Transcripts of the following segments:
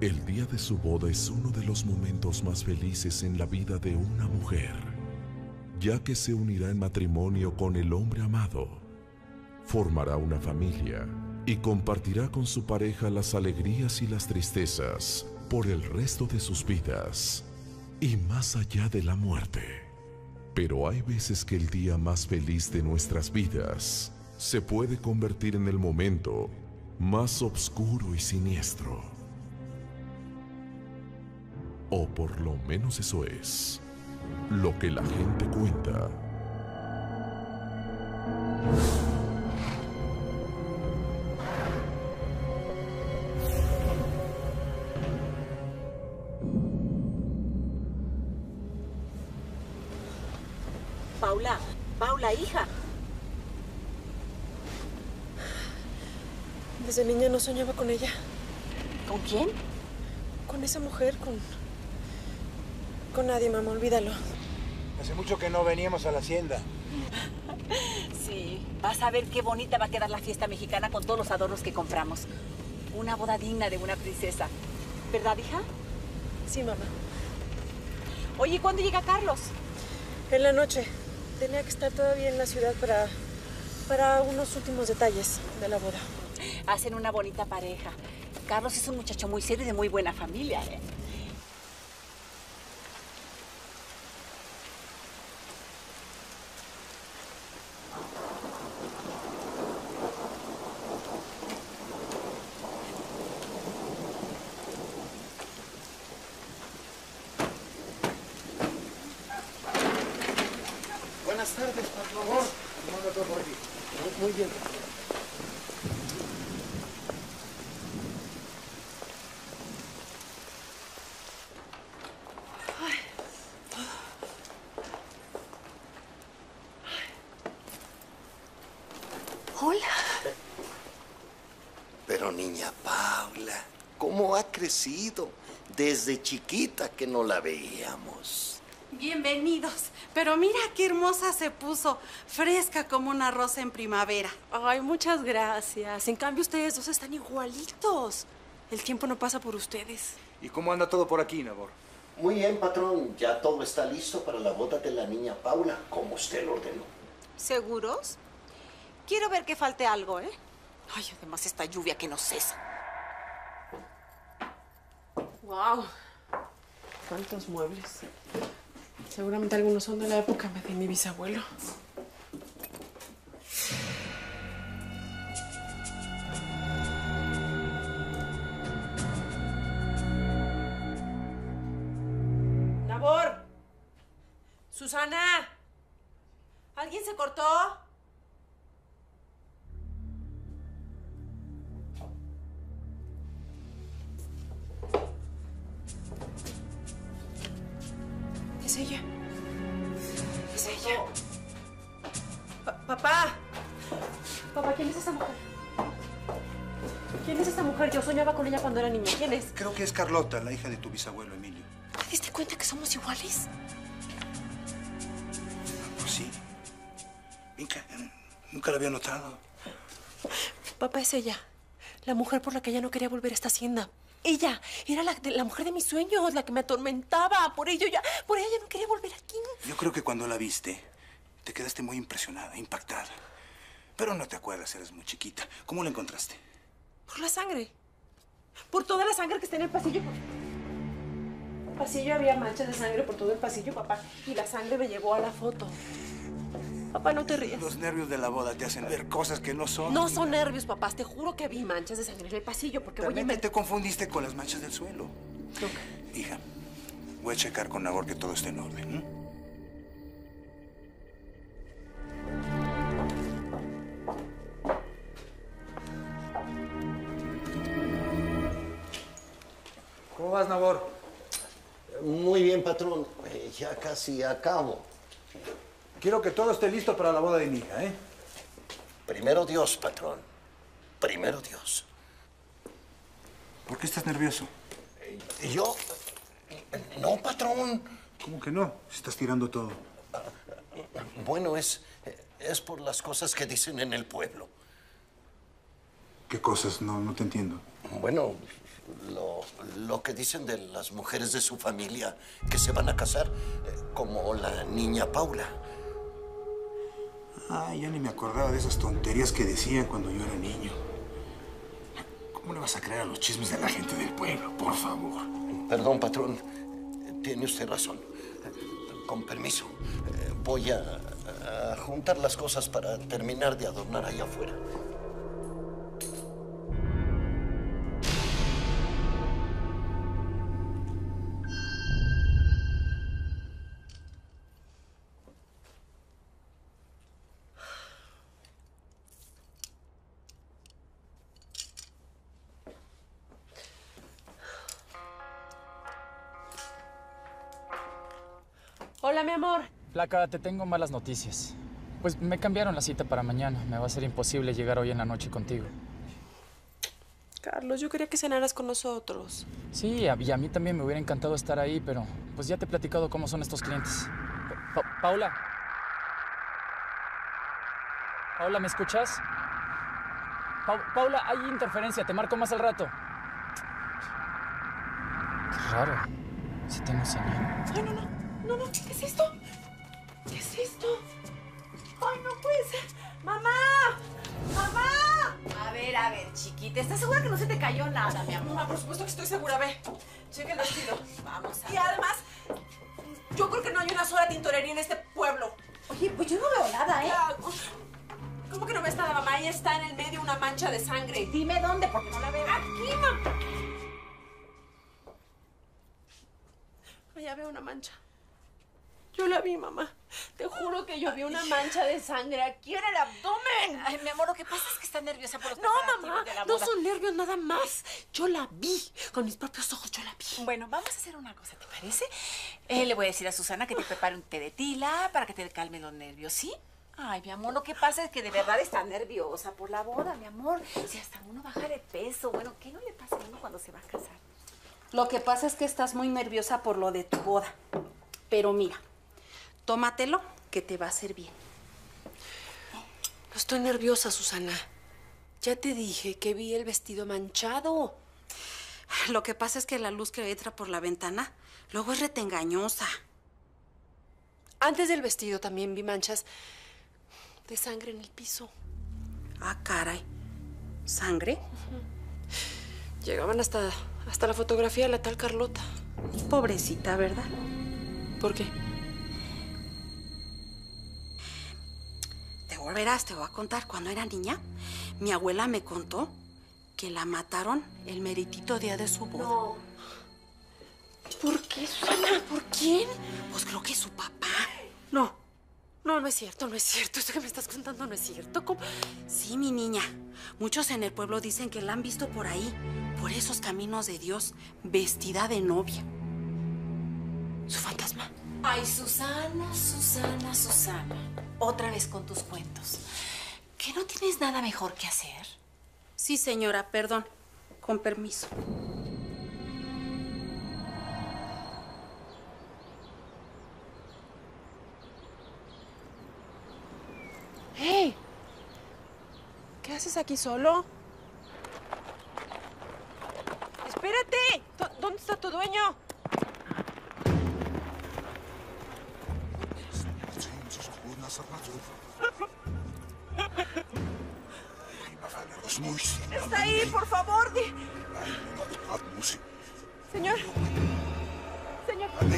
El día de su boda es uno de los momentos más felices en la vida de una mujer, ya que se unirá en matrimonio con el hombre amado, formará una familia y compartirá con su pareja las alegrías y las tristezas por el resto de sus vidas y más allá de la muerte. Pero hay veces que el día más feliz de nuestras vidas se puede convertir en el momento más oscuro y siniestro. O por lo menos eso es lo que la gente cuenta. Paula, Paula, hija. Desde niña no soñaba con ella. ¿Con quién? Con esa mujer, con... Con nadie, mamá, olvídalo. Hace mucho que no veníamos a la hacienda. Sí, vas a ver qué bonita va a quedar la fiesta mexicana con todos los adornos que compramos. Una boda digna de una princesa. ¿Verdad, hija? Sí, mamá. Oye, ¿cuándo llega Carlos? En la noche. Tenía que estar todavía en la ciudad para... para unos últimos detalles de la boda. Hacen una bonita pareja. Carlos es un muchacho muy serio y de muy buena familia, ¿eh? Buenas tardes, por favor. Muy bien. Hola. Pero niña Paula, Desde chiquita que no la veíamos. Bienvenidos. Pero mira qué hermosa se puso, fresca como una rosa en primavera. Ay, muchas gracias. En cambio, ustedes dos están igualitos. El tiempo no pasa por ustedes. ¿Y cómo anda todo por aquí, Nabor? Muy bien, patrón. Ya todo está listo para la boda de la niña Paula, como usted lo ordenó. ¿Seguros? Quiero ver que falte algo, ¿eh? Ay, además esta lluvia que no cesa. Wow. ¿Cuántos muebles? Seguramente algunos son de la época de mi bisabuelo. ¡Labor! ¡Susana! ¿Alguien se cortó? Creo que es Carlota, la hija de tu bisabuelo Emilio. ¿Te diste cuenta que somos iguales? Pues sí. Vinca, nunca la había notado. Papá es ella. La mujer por la que ella no quería volver a esta hacienda. Ella era la, la mujer de mis sueños, la que me atormentaba. Por ello ya, por ella ya no quería volver aquí. Yo creo que cuando la viste, te quedaste muy impresionada, impactada. Pero no te acuerdas, eres muy chiquita. ¿Cómo la encontraste? Por la sangre. Por toda la sangre que está en el pasillo. El pasillo había manchas de sangre por todo el pasillo, papá. Y la sangre me llevó a la foto. Papá, no te rías. Los nervios de la boda te hacen ver cosas que no son. No son nervios, papás. Te juro que vi manchas de sangre en el pasillo porque voy a También que inventar. te confundiste con las manchas del suelo. Hija, voy a checar con Nabor que todo esté en orden. ¿Cómo vas, Nabor? Muy bien, patrón. Eh, ya casi acabo. Quiero que todo esté listo para la boda de mi hija, ¿eh? Primero Dios, patrón. Primero Dios. ¿Por qué estás nervioso? ¿Yo? No, patrón. ¿Cómo que no? Estás tirando todo. Bueno, es, es por las cosas que dicen en el pueblo. ¿Qué cosas? No, no te entiendo. Bueno, lo, lo que dicen de las mujeres de su familia que se van a casar, eh, como la niña Paula. Ah, ya ni me acordaba de esas tonterías que decían cuando yo era niño. ¿Cómo le vas a creer a los chismes de la gente del pueblo? Por favor. Perdón, patrón. Tiene usted razón. Con permiso. eh, Voy a, a juntar las cosas para terminar de adornar allá afuera. Flaca, te tengo malas noticias. Pues me cambiaron la cita para mañana. Me va a ser imposible llegar hoy en la noche contigo. Carlos, yo quería que cenaras con nosotros. Sí, a- y a mí también me hubiera encantado estar ahí, pero pues ya te he platicado cómo son estos clientes. Pa- Paula. Paula, ¿me escuchas? Pa- Paula, hay interferencia. Te marco más al rato. Qué raro. Si tengo señal. Ay, no, no. No, no. ¿Qué es esto? ¿Qué es esto? Ay, no puede ser. ¡Mamá! ¡Mamá! A ver, a ver, chiquita, ¿estás segura que no se te cayó nada, mi amor? Mamá, por supuesto que estoy segura. Ve. Cheque el vestido. Vamos a Y además, yo creo que no hay una sola tintorería en este pueblo. Oye, pues yo no veo nada, ¿Qué ¿eh? ¿Cómo que no ves nada, mamá? Ahí está en el medio una mancha de sangre. Dime dónde, porque no la veo. Aquí, mamá. Allá veo una mancha. Yo la vi, mamá. Te juro que yo vi una mancha de sangre aquí en el abdomen. Ay, mi amor, lo que pasa es que está nerviosa por los No, mamá, de la no boda. son nervios nada más. Yo la vi. Con mis propios ojos yo la vi. Bueno, vamos a hacer una cosa, ¿te parece? Eh, le voy a decir a Susana que te prepare un té de tila para que te calme los nervios, ¿sí? Ay, mi amor, lo que pasa es que de verdad está nerviosa por la boda, mi amor. Si hasta uno baja de peso, bueno, ¿qué no le pasa a uno cuando se va a casar? Lo que pasa es que estás muy nerviosa por lo de tu boda. Pero mira, tómatelo que te va a hacer bien. No estoy nerviosa, Susana. Ya te dije que vi el vestido manchado. Lo que pasa es que la luz que entra por la ventana luego es retengañosa. Antes del vestido también vi manchas de sangre en el piso. Ah, caray. ¿Sangre? Llegaban hasta, hasta la fotografía de la tal Carlota. Pobrecita, ¿verdad? ¿Por qué? Verás, te voy a contar. Cuando era niña, mi abuela me contó que la mataron el meritito día de su boda. ¿Por qué, Susana? ¿Por quién? Pues creo que su papá. No. No, no es cierto, no es cierto. Esto que me estás contando no es cierto. ¿Cómo? Sí, mi niña. Muchos en el pueblo dicen que la han visto por ahí, por esos caminos de Dios, vestida de novia. ¿Su fantasma? Ay, Susana, Susana, Susana. Otra vez con tus cuentos. ¿Que no tienes nada mejor que hacer? Sí, señora, perdón. Con permiso. ¡Hey! ¿Qué haces aquí solo? ¡Espérate! ¿Dó- ¿Dónde está tu dueño? ¡Está ahí, por favor! di- Señor. Señor. ¿Qué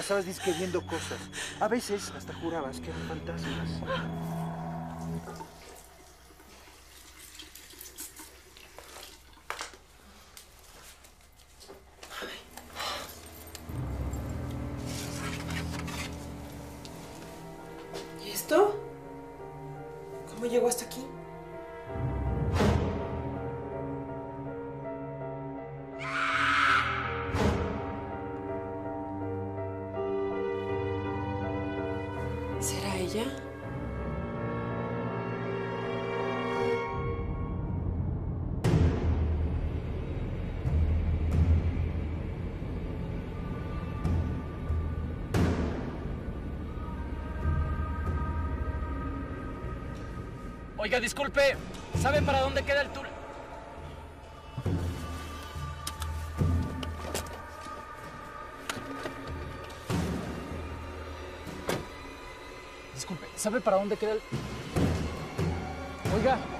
pasabas disque cosas. A veces hasta jurabas que eran fantasmas. Oiga, disculpe, ¿sabe para dónde queda el túnel? ¿Sabe para dónde queda el... Oiga.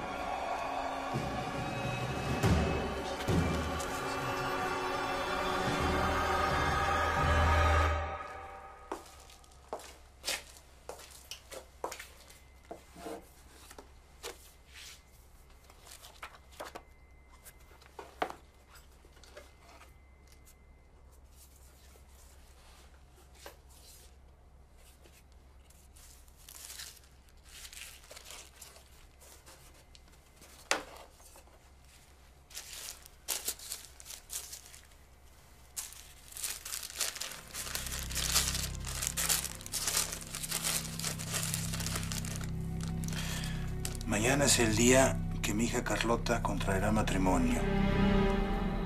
Mañana es el día que mi hija Carlota contraerá matrimonio.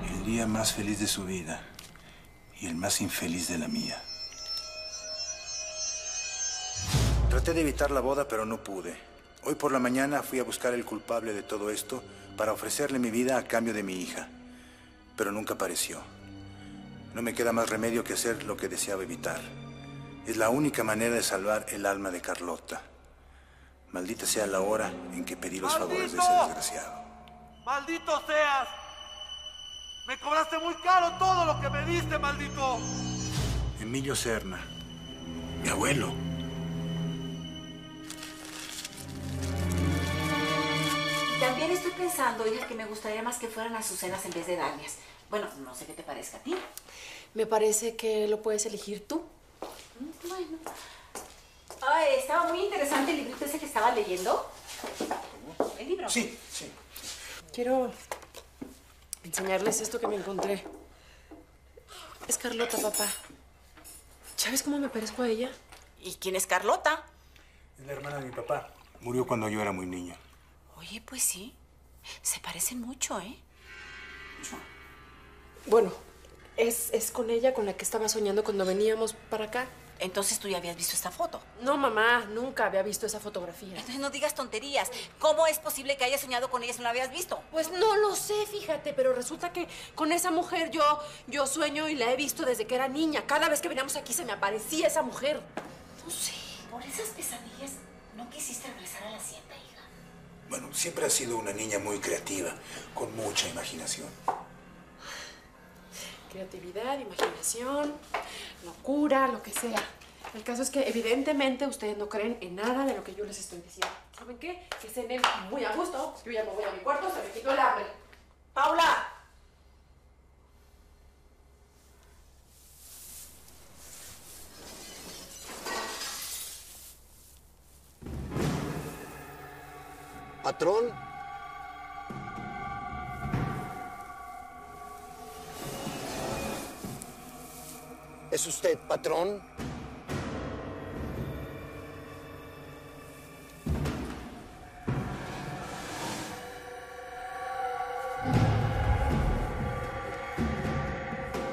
El día más feliz de su vida y el más infeliz de la mía. Traté de evitar la boda, pero no pude. Hoy por la mañana fui a buscar el culpable de todo esto para ofrecerle mi vida a cambio de mi hija. Pero nunca apareció. No me queda más remedio que hacer lo que deseaba evitar. Es la única manera de salvar el alma de Carlota. Maldita sea la hora en que pedí los favores de ese desgraciado. ¡Maldito seas! Me cobraste muy caro todo lo que me diste, maldito. Emilio Serna, mi abuelo. También estoy pensando, hija, que me gustaría más que fueran azucenas en vez de dalias. Bueno, no sé qué te parezca a ti. Me parece que lo puedes elegir tú. Mm, Bueno. Ay, estaba muy interesante el librito ese que estaba leyendo. ¿El libro? Sí, sí. Quiero enseñarles esto que me encontré. Es Carlota, papá. ¿Sabes cómo me parezco a ella? ¿Y quién es Carlota? Es la hermana de mi papá. Murió cuando yo era muy niño. Oye, pues sí. Se parecen mucho, ¿eh? Bueno, es, es con ella con la que estaba soñando cuando veníamos para acá. Entonces tú ya habías visto esta foto. No, mamá, nunca había visto esa fotografía. Entonces no digas tonterías. ¿Cómo es posible que hayas soñado con ella si no la habías visto? Pues no lo sé, fíjate, pero resulta que con esa mujer yo, yo sueño y la he visto desde que era niña. Cada vez que veníamos aquí se me aparecía esa mujer. No sé. Por esas pesadillas no quisiste regresar a la hacienda, hija. Bueno, siempre ha sido una niña muy creativa, con mucha imaginación. Creatividad, imaginación, locura, lo que sea. El caso es que evidentemente ustedes no creen en nada de lo que yo les estoy diciendo. ¿Saben qué? Que cenen muy a gusto. Yo ya me voy a mi cuarto, se me quitó el hambre. ¡Paula! Patrón. ¿Es usted patrón?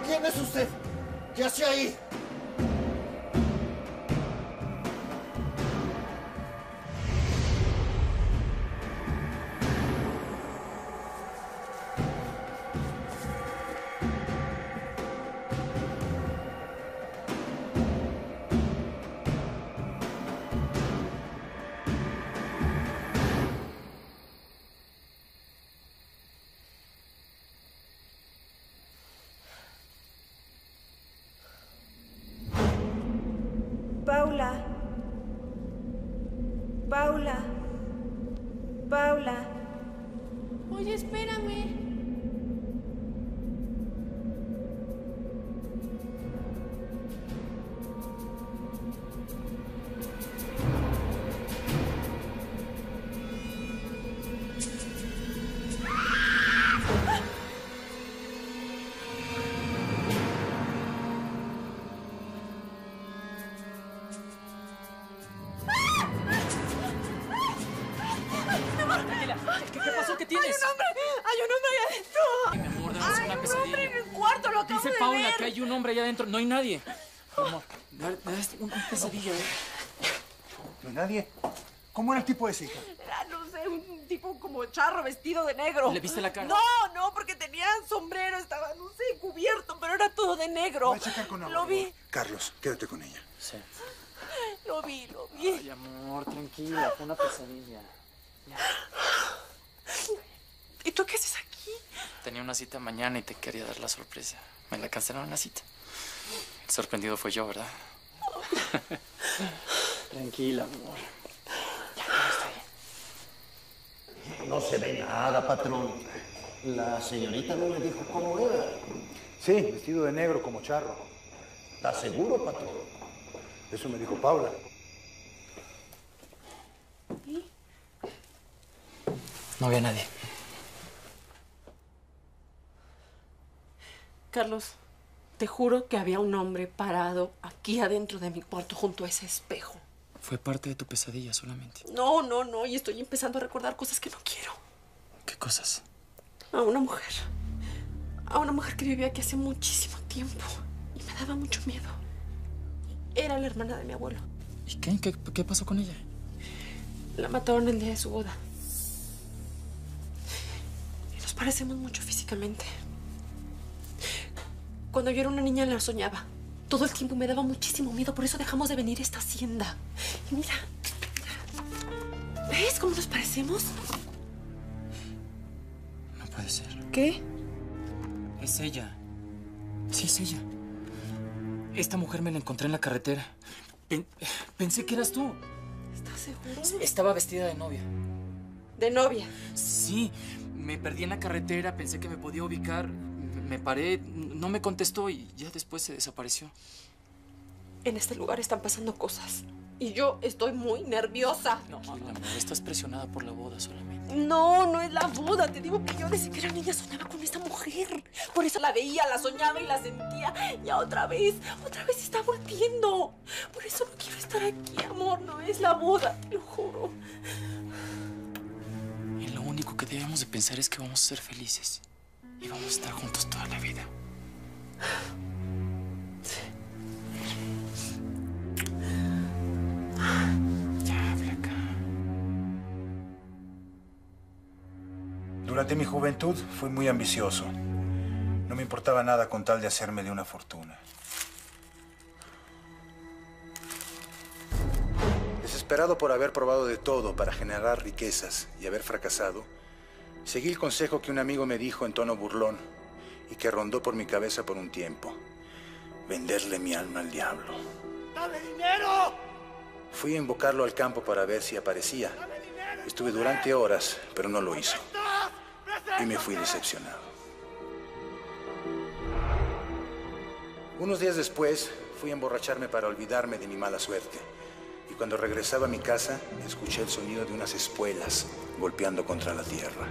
¿Quién es usted? ¿Qué hace ahí? Tienes? ¡Hay un hombre! ¡Hay un hombre ahí adentro! Ay, mi amor, debe ser ¡Hay una un pesadilla. hombre en el cuarto! ¡Lo acabo Dice de Paula ver! que hay un hombre allá adentro. No hay nadie. Me da una pesadilla, ¿eh? ¿No hay nadie? ¿Cómo era el tipo ese, hija? Era, no sé, un tipo como charro vestido de negro. ¿Le viste la cara? No, no, porque tenía sombrero, estaba, no sé, cubierto, pero era todo de negro. Voy a checar con. Lo vi, Carlos, quédate con ella. Sí. lo vi, lo vi. Ay, amor, tranquila, fue una pesadilla. ¿Y tú qué haces aquí? Tenía una cita mañana y te quería dar la sorpresa. Me la cancelaron la cita. El sorprendido fue yo, ¿verdad? tranquila, amor. No se ve nada, patrón. La señorita no me dijo cómo era. Sí, vestido de negro como charro. ¿Estás seguro, patrón? Eso me dijo Paula. No había nadie. Carlos, te juro que había un hombre parado aquí adentro de mi cuarto junto a ese espejo. Fue parte de tu pesadilla solamente. No, no, no, y estoy empezando a recordar cosas que no quiero. ¿Qué cosas? A una mujer. A una mujer que vivía aquí hace muchísimo tiempo. Y me daba mucho miedo. Era la hermana de mi abuelo. ¿Y qué? ¿Qué, qué pasó con ella? La mataron el día de su boda. Y nos parecemos mucho físicamente. Cuando yo era una niña la soñaba. Todo el tiempo me daba muchísimo miedo, por eso dejamos de venir a esta hacienda. Y mira, mira. ¿ves cómo nos parecemos? No puede ser. ¿Qué? Es ella. Sí, es ella. Esta mujer me la encontré en la carretera. Pen- pensé que eras tú. ¿Estás seguro? Estaba vestida de novia. De novia. Sí, me perdí en la carretera, pensé que me podía ubicar. Me paré, no me contestó y ya después se desapareció. En este lugar están pasando cosas. Y yo estoy muy nerviosa. No, amor, estás presionada por la boda solamente. No, no es la boda. Te digo que yo desde que era niña soñaba con esta mujer. Por eso la veía, la soñaba y la sentía. Ya otra vez, otra vez está volviendo. Por eso no quiero estar aquí, amor. No es la boda, te lo juro. Y lo único que debemos de pensar es que vamos a ser felices. Y vamos a estar juntos toda la vida. Durante mi juventud fui muy ambicioso. No me importaba nada con tal de hacerme de una fortuna. Desesperado por haber probado de todo para generar riquezas y haber fracasado, seguí el consejo que un amigo me dijo en tono burlón y que rondó por mi cabeza por un tiempo. Venderle mi alma al diablo. ¡Dame dinero! Fui a invocarlo al campo para ver si aparecía. Estuve durante horas, pero no lo hizo. Y me fui decepcionado. Unos días después, fui a emborracharme para olvidarme de mi mala suerte. Y cuando regresaba a mi casa, escuché el sonido de unas espuelas golpeando contra la tierra.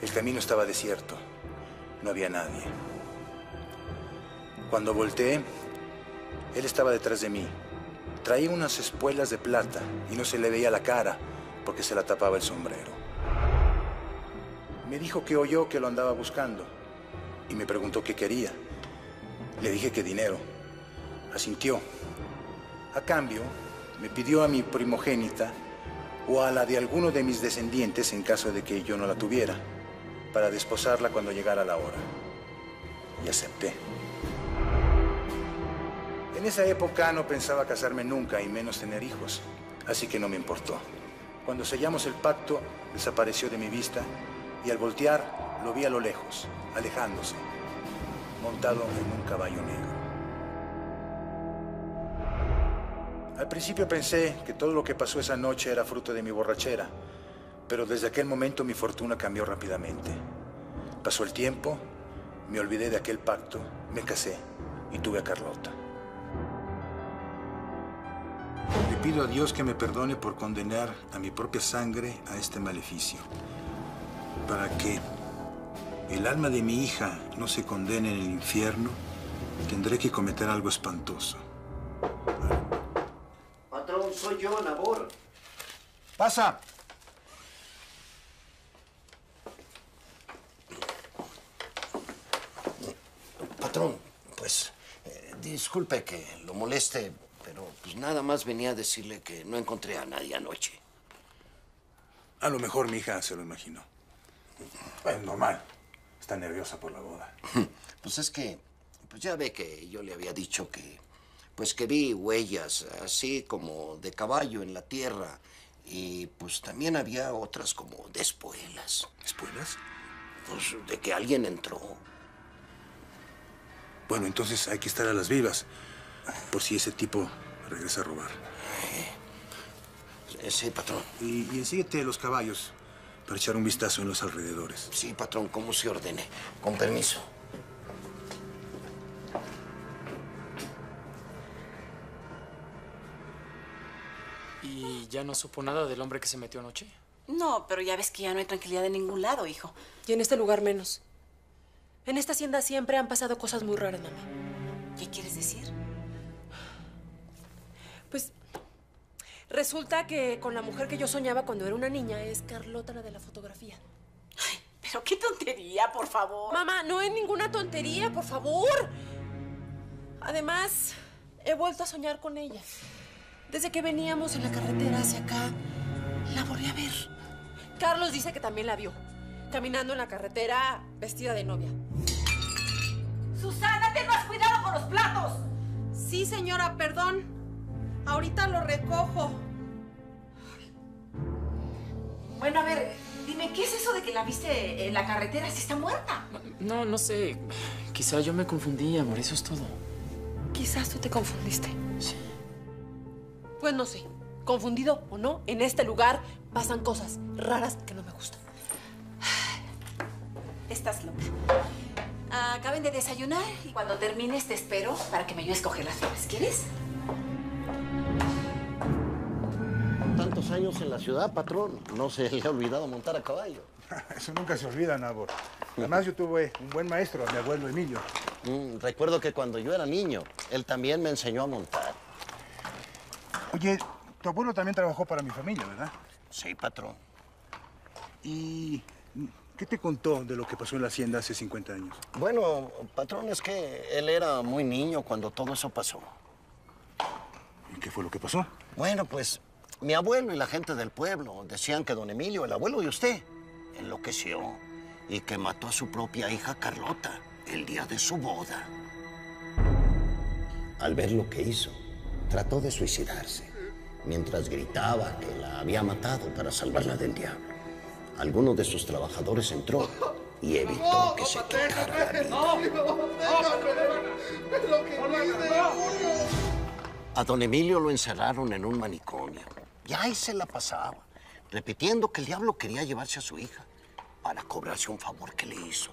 El camino estaba desierto. No había nadie. Cuando volteé, él estaba detrás de mí. Traía unas espuelas de plata y no se le veía la cara porque se la tapaba el sombrero. Me dijo que oyó que lo andaba buscando y me preguntó qué quería. Le dije que dinero. Asintió. A cambio, me pidió a mi primogénita o a la de alguno de mis descendientes en caso de que yo no la tuviera, para desposarla cuando llegara la hora. Y acepté. En esa época no pensaba casarme nunca y menos tener hijos, así que no me importó. Cuando sellamos el pacto, desapareció de mi vista y al voltear lo vi a lo lejos, alejándose, montado en un caballo negro. Al principio pensé que todo lo que pasó esa noche era fruto de mi borrachera, pero desde aquel momento mi fortuna cambió rápidamente. Pasó el tiempo, me olvidé de aquel pacto, me casé y tuve a Carlota. Le pido a Dios que me perdone por condenar a mi propia sangre a este maleficio, para que el alma de mi hija no se condene en el infierno, tendré que cometer algo espantoso. Soy yo, Nabor. ¡Pasa! Patrón, pues eh, disculpe que lo moleste, pero pues nada más venía a decirle que no encontré a nadie anoche. A lo mejor mi hija se lo imaginó. Es normal. Está nerviosa por la boda. Pues es que, pues ya ve que yo le había dicho que, pues que vi huellas así como de caballo en la tierra y pues también había otras como de espuelas. ¿Espuelas? Pues de que alguien entró. Bueno, entonces hay que estar a las vivas. Por si ese tipo regresa a robar. Eh, Sí, patrón. Y, y ensíguete los caballos para echar un vistazo en los alrededores. Sí, patrón, como se ordene. Con permiso. Ya no supo nada del hombre que se metió anoche? No, pero ya ves que ya no hay tranquilidad de ningún lado, hijo. Y en este lugar menos. En esta hacienda siempre han pasado cosas muy raras, mamá. ¿Qué quieres decir? Pues resulta que con la mujer que yo soñaba cuando era una niña es Carlota la de la fotografía. Pero qué tontería, por favor. Mamá, no es ninguna tontería, por favor. Además, he vuelto a soñar con ella. Desde que veníamos en la carretera hacia acá, la volví a ver. Carlos dice que también la vio, caminando en la carretera vestida de novia. Susana, ten más cuidado con los platos. Sí, señora, perdón. Ahorita lo recojo. Bueno, a ver, dime, ¿qué es eso de que la viste en la carretera si está muerta? No, no sé. Quizá yo me confundí, amor, eso es todo. Quizás tú te confundiste. Pues no sé, confundido o no, en este lugar pasan cosas raras que no me gustan. Estás loca. Acaben de desayunar y cuando termines te espero para que me ayudes a escoger las flores. ¿Quieres? Tantos años en la ciudad, patrón. No se le ha olvidado montar a caballo. Eso nunca se olvida, Nabor. Además, yo tuve un buen maestro, mi abuelo Emilio. Mm, recuerdo que cuando yo era niño, él también me enseñó a montar. Oye, tu abuelo también trabajó para mi familia, ¿verdad? Sí, patrón. ¿Y qué te contó de lo que pasó en la hacienda hace 50 años? Bueno, patrón, es que él era muy niño cuando todo eso pasó. ¿Y qué fue lo que pasó? Bueno, pues mi abuelo y la gente del pueblo decían que don Emilio, el abuelo de usted, enloqueció y que mató a su propia hija Carlota el día de su boda. Al ver lo que hizo, trató de suicidarse, mientras gritaba que la había matado para salvarla del diablo. Alguno de sus trabajadores entró y evitó que se quitara la vida. A don Emilio lo encerraron en un manicomio. Y ahí se la pasaba, repitiendo que el diablo quería llevarse a su hija para cobrarse un favor que le hizo.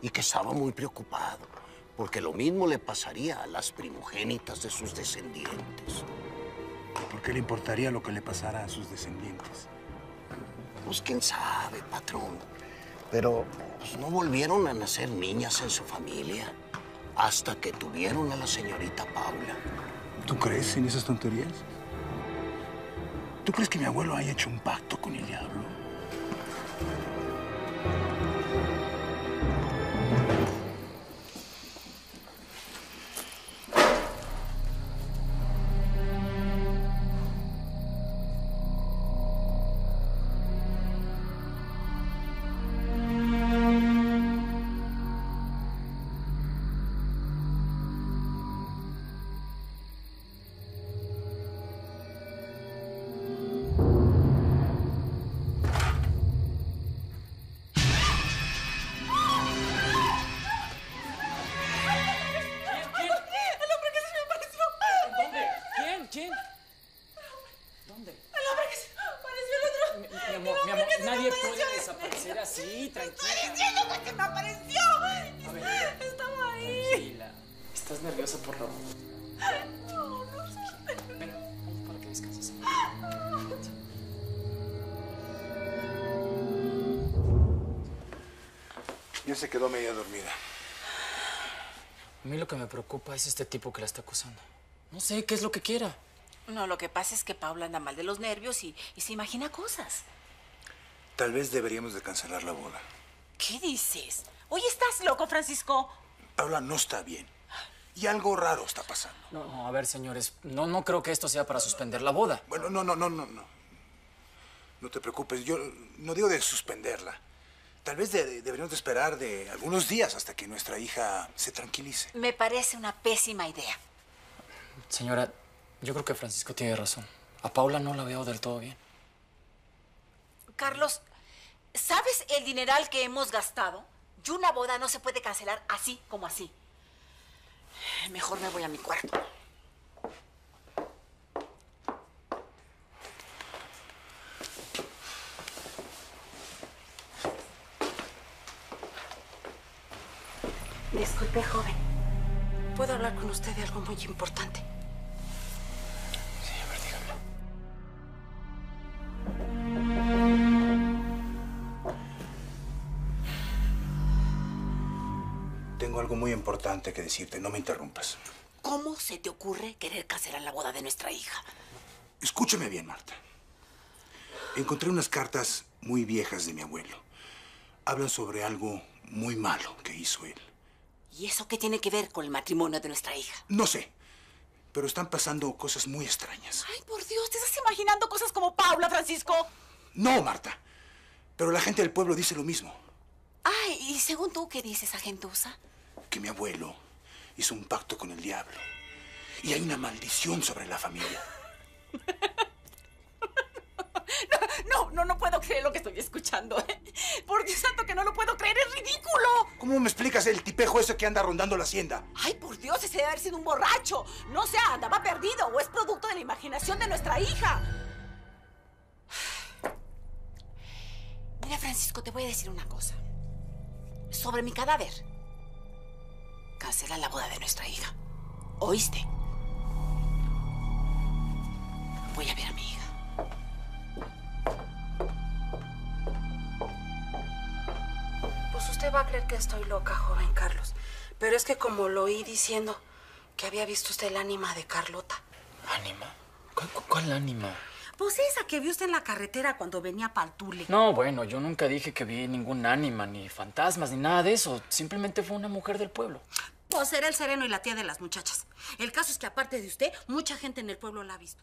Y que estaba muy preocupado, porque lo mismo le pasaría a las primogénitas de sus descendientes. ¿Por qué le importaría lo que le pasara a sus descendientes? Pues quién sabe, patrón. Pero pues, no volvieron a nacer niñas en su familia hasta que tuvieron a la señorita Paula. ¿Tú crees en esas tonterías? ¿Tú crees que mi abuelo haya hecho un pacto con el diablo? Se quedó media dormida. A mí lo que me preocupa es este tipo que la está acusando. No sé qué es lo que quiera. No, lo que pasa es que Paula anda mal de los nervios y, y se imagina cosas. Tal vez deberíamos de cancelar la boda. ¿Qué dices? Oye, ¿estás loco, Francisco? Paula no está bien. Y algo raro está pasando. No, no, a ver, señores, no, no creo que esto sea para suspender la boda. Bueno, no, no, no, no, no. No te preocupes, yo no digo de suspenderla. Tal vez de- de- deberíamos de esperar de algunos días hasta que nuestra hija se tranquilice. Me parece una pésima idea. Señora, yo creo que Francisco tiene razón. A Paula no la veo del todo bien. Carlos, ¿sabes el dineral que hemos gastado? Y una boda no se puede cancelar así como así. Mejor me voy a mi cuarto. Disculpe, joven. ¿Puedo hablar con usted de algo muy importante? Sí, a ver, dígame. Tengo algo muy importante que decirte, no me interrumpas. ¿Cómo se te ocurre querer cancelar la boda de nuestra hija? Escúchame bien, Marta. Encontré unas cartas muy viejas de mi abuelo. Hablan sobre algo muy malo que hizo él. ¿Y eso qué tiene que ver con el matrimonio de nuestra hija? No sé, pero están pasando cosas muy extrañas. Ay, por Dios, ¿te estás imaginando cosas como Paula, Francisco? No, Marta. Pero la gente del pueblo dice lo mismo. Ay, ¿y según tú qué dices, agentusa? Que mi abuelo hizo un pacto con el diablo. Y hay una maldición sobre la familia. No, no, no puedo creer lo que estoy escuchando. ¿eh? Por Dios santo que no lo puedo creer, es ridículo. ¿Cómo me explicas el tipejo ese que anda rondando la hacienda? Ay, por Dios, ese debe haber sido un borracho. No sé, andaba perdido o es producto de la imaginación de nuestra hija. Mira, Francisco, te voy a decir una cosa. Sobre mi cadáver. Cancela la boda de nuestra hija. ¿Oíste? Voy a ver a mi hija. Usted va a creer que estoy loca, joven Carlos. Pero es que como lo oí diciendo que había visto usted el ánima de Carlota. ¿Ánima? ¿Cuál, cu- cuál ánima? Pues esa que vio usted en la carretera cuando venía para. No, bueno, yo nunca dije que vi ningún ánima, ni fantasmas, ni nada de eso. Simplemente fue una mujer del pueblo. Pues era el sereno y la tía de las muchachas. El caso es que aparte de usted, mucha gente en el pueblo la ha visto.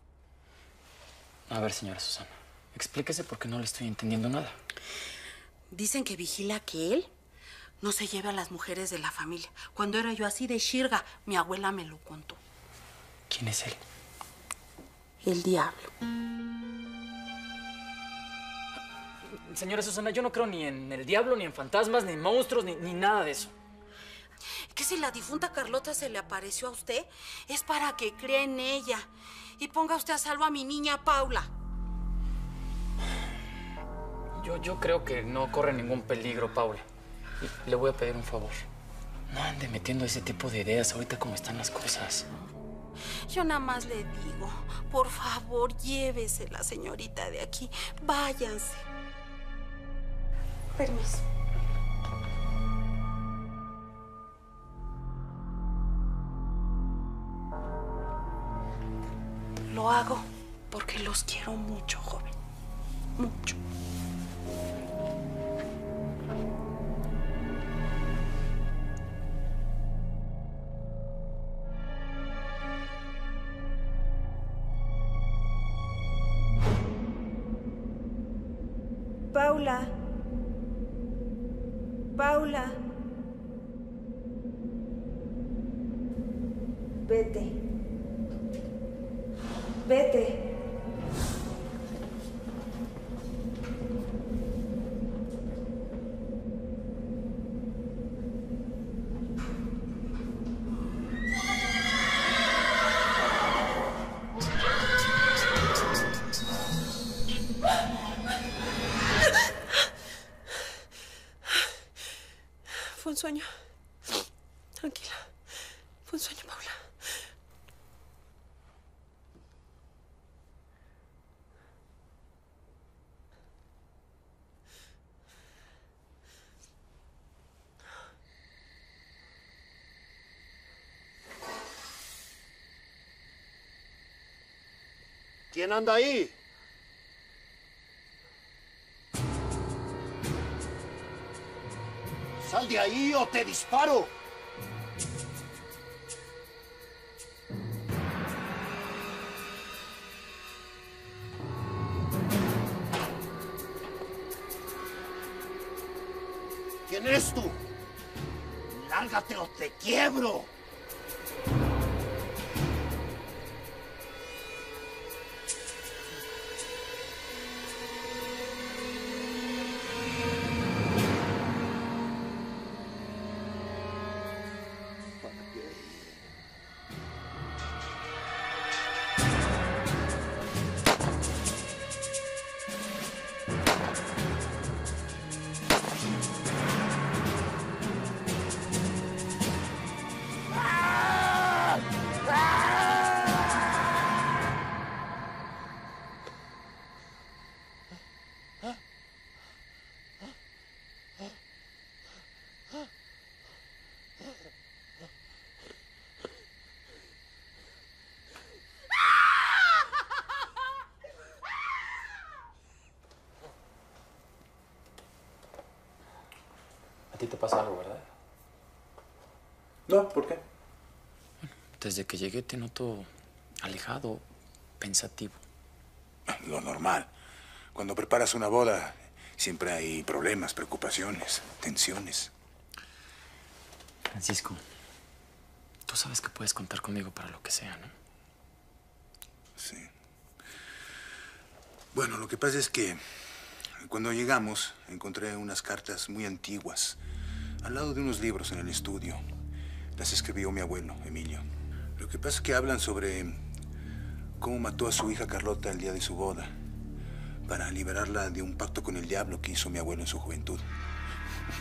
A ver, señora Susana, explíquese porque no le estoy entendiendo nada. Dicen que vigila que él no se lleve a las mujeres de la familia. Cuando era yo así de shirga, mi abuela me lo contó. ¿Quién es él? El diablo. Señora Susana, yo no creo ni en el diablo, ni en fantasmas, ni en monstruos, ni, ni nada de eso. Que si la difunta Carlota se le apareció a usted, es para que crea en ella y ponga usted a salvo a mi niña Paula. Yo, yo creo que no corre ningún peligro, Paula. Le voy a pedir un favor. No ande metiendo ese tipo de ideas ahorita como están las cosas. Yo nada más le digo, por favor, llévese la señorita de aquí. Váyanse. Permiso. Lo hago porque los quiero mucho, joven. Mucho. Vete. Vete. ¿Quién anda ahí? Sal de ahí o te disparo. Ti te pasa algo, ¿verdad? No, ¿por qué? Desde que llegué te noto alejado, pensativo. Lo normal. Cuando preparas una boda, siempre hay problemas, preocupaciones, tensiones. Francisco, tú sabes que puedes contar conmigo para lo que sea, ¿no? Sí. Bueno, lo que pasa es que cuando llegamos encontré unas cartas muy antiguas al lado de unos libros en el estudio. Las escribió mi abuelo, Emilio. Lo que pasa es que hablan sobre cómo mató a su hija Carlota el día de su boda para liberarla de un pacto con el diablo que hizo mi abuelo en su juventud.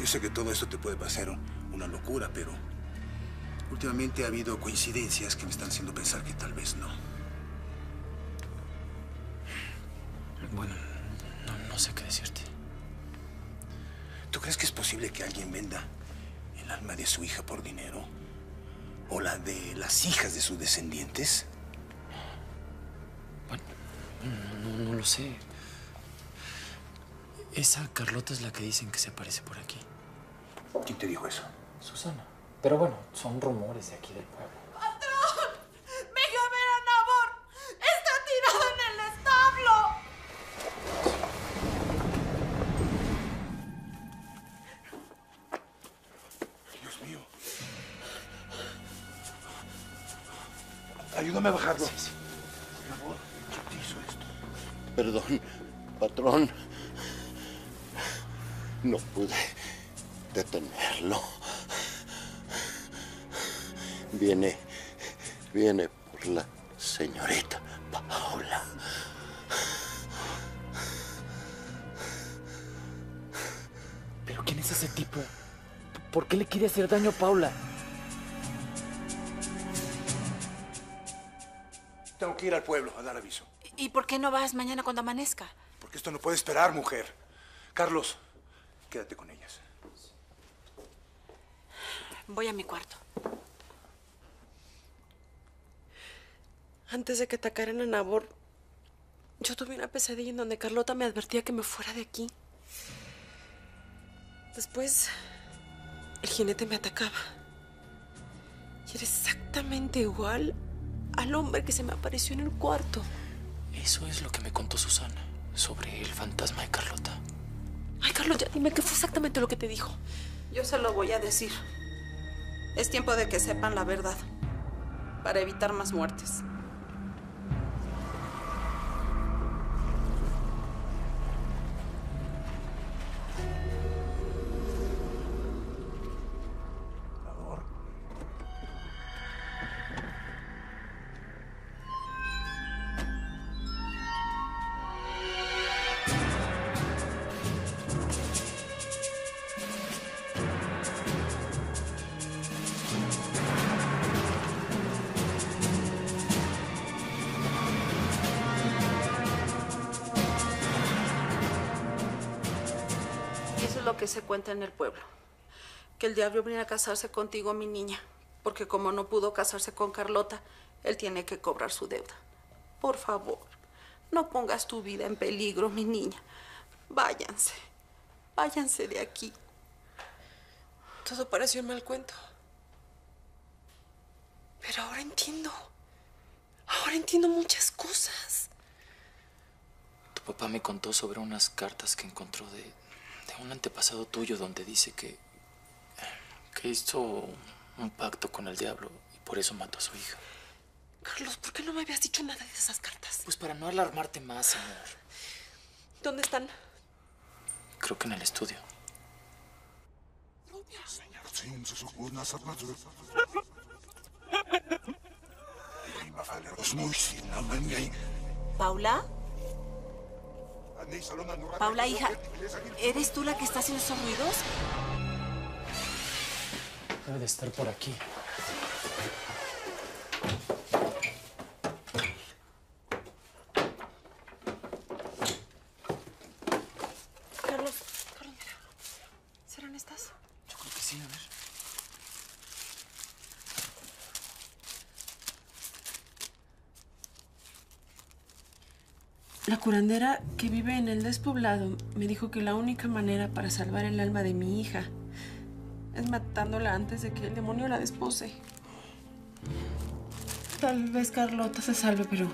Yo sé que todo esto te puede parecer una locura, pero últimamente ha habido coincidencias que me están haciendo pensar que tal vez no. Bueno, crees que es posible que alguien venda el alma de su hija por dinero? ¿O la de las hijas de sus descendientes? No, no, no lo sé. Esa Carlota es la que dicen que se aparece por aquí. ¿Quién te dijo eso? Susana. Pero bueno, son rumores de aquí del pueblo. No pude detenerlo. Viene, viene por la señorita Paula. ¿Pero quién es ese tipo? ¿Por qué le quiere hacer daño a Paula? Tengo que ir al pueblo a dar aviso. ¿Y por qué no vas mañana cuando amanezca? Porque esto no puede esperar, mujer. Carlos, quédate con ellas. Voy a mi cuarto. Antes de que atacaran a Nabor, yo tuve una pesadilla en donde Carlota me advertía que me fuera de aquí. Después, el jinete me atacaba. Y era exactamente igual al hombre que se me apareció en el cuarto. Eso es lo que me contó Susana sobre el fantasma de Carlota. Ay, Carlos, ya dime qué fue exactamente lo que te dijo. Yo se lo voy a decir. Es tiempo de que sepan la verdad. Para evitar más muertes. Que se cuenta en el pueblo. Que el diablo viene a casarse contigo, mi niña. Porque como no pudo casarse con Carlota, él tiene que cobrar su deuda. Por favor, no pongas tu vida en peligro, mi niña. Váyanse. Váyanse de aquí. Todo pareció un mal cuento. Pero ahora entiendo. Ahora entiendo muchas cosas. Tu papá me contó sobre unas cartas que encontró de, de un antepasado tuyo donde dice que, que hizo un pacto con el diablo y por eso mató a su hija. Carlos, ¿por qué no me habías dicho nada de esas cartas? Pues para no alarmarte más, amor. ¿Dónde están? Creo que en el estudio. ¿Paula? Paula, hija, ¿eres tú la que está haciendo esos ruidos? Debe de estar por aquí. Carlos, Carlos, mira. ¿Serán estas? Yo creo que sí, a ver. La curandera que vive en el despoblado me dijo que la única manera para salvar el alma de mi hija es matándola antes de que el demonio la despose. Tal vez Carlota se salve, pero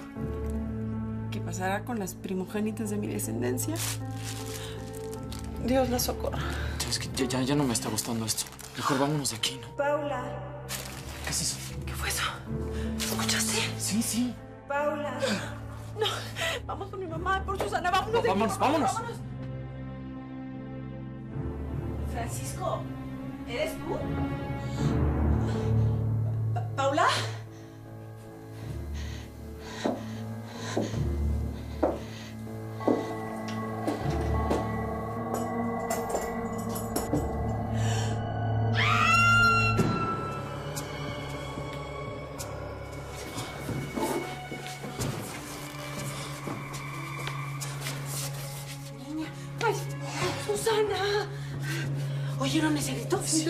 ¿qué pasará con las primogénitas de mi descendencia? Dios la socorra. Es que ya, no me está gustando esto. Mejor vámonos de aquí, ¿no? Paula, ¿Qué es eso? ¿Qué fue eso? ¿Escuchaste? Sí, sí. Paula. No, vamos por mi mamá, por Susana, vámonos. de aquí, vámonos, por favor, vámonos. Francisco, ¿eres tú? Pa- ¿Paula?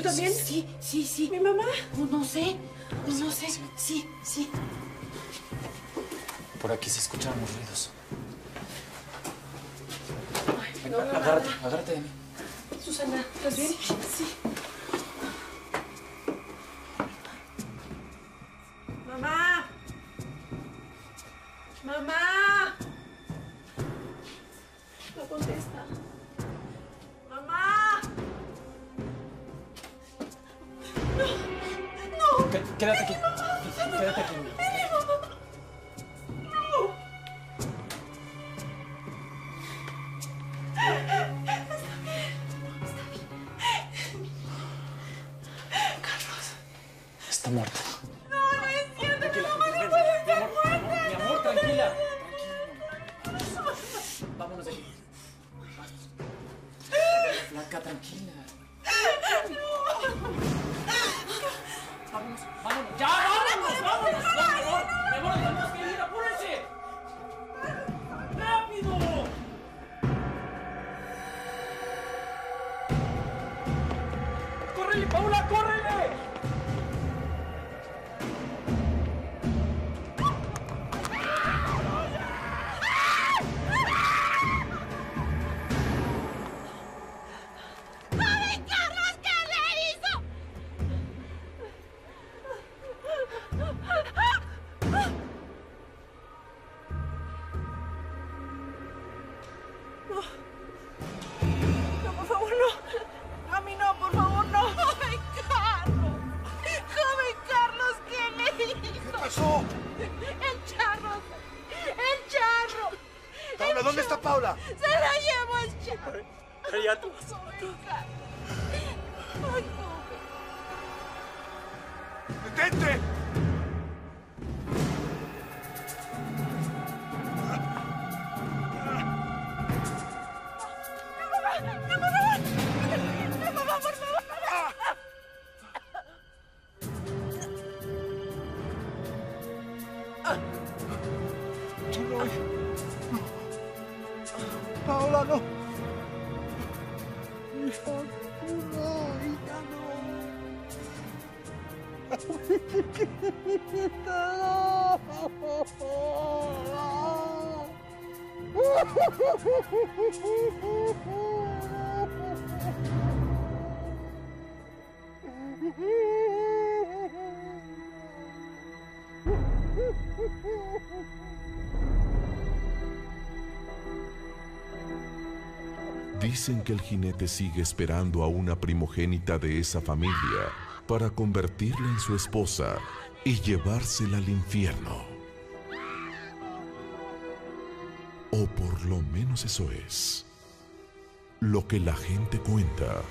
También? Sí, sí, sí. ¿Mi mamá? No, no sé. No sé. Sí, sí. Por aquí se escuchan los ruidos. no veo agárrate, agárrate de mí. Susana, ¿estás bien? Sí. Mamá. Martina. Dicen que el jinete sigue esperando a una primogénita de esa familia para convertirla en su esposa y llevársela al infierno. O por lo menos eso es lo que la gente cuenta.